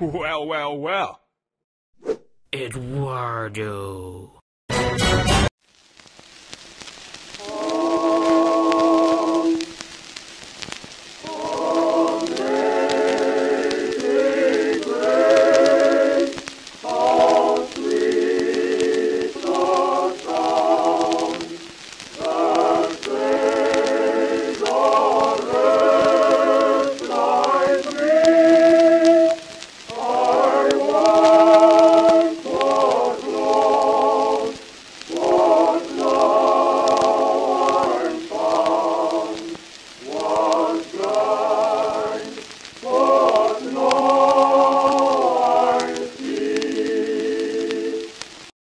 Well, well, well. Eduardo.